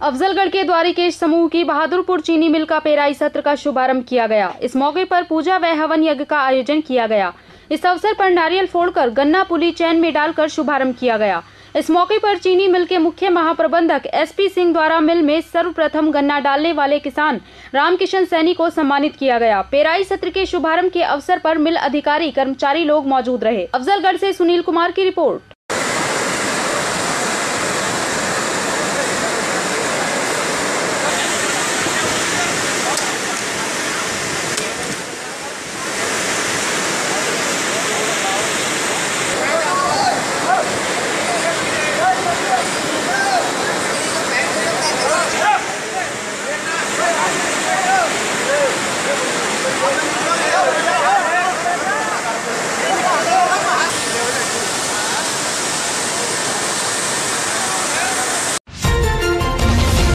अफजलगढ़ के द्वारिकेश समूह की बहादुरपुर चीनी मिल का पेराई सत्र का शुभारंभ किया गया। इस मौके पर पूजा व हवन यज्ञ का आयोजन किया गया। इस अवसर पर नारियल फोड़कर गन्ना पुली चैन में डालकर शुभारंभ किया गया। इस मौके पर चीनी मिल के मुख्य महाप्रबंधक एसपी सिंह द्वारा मिल में सर्वप्रथम गन्ना डालने वाले किसान रामकिशन सैनी को सम्मानित किया गया। पेराई सत्र के शुभारंभ के अवसर पर मिल अधिकारी कर्मचारी लोग मौजूद रहे। अफजलगढ़ से सुनील कुमार की रिपोर्ट।